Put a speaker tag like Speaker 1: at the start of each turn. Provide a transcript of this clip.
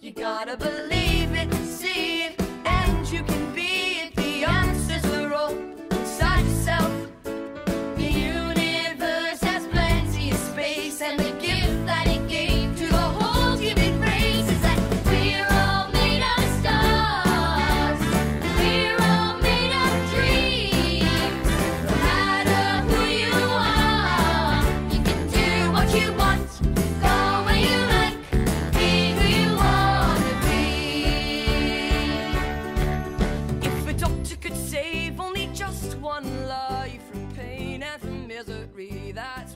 Speaker 1: You gotta believe. misery that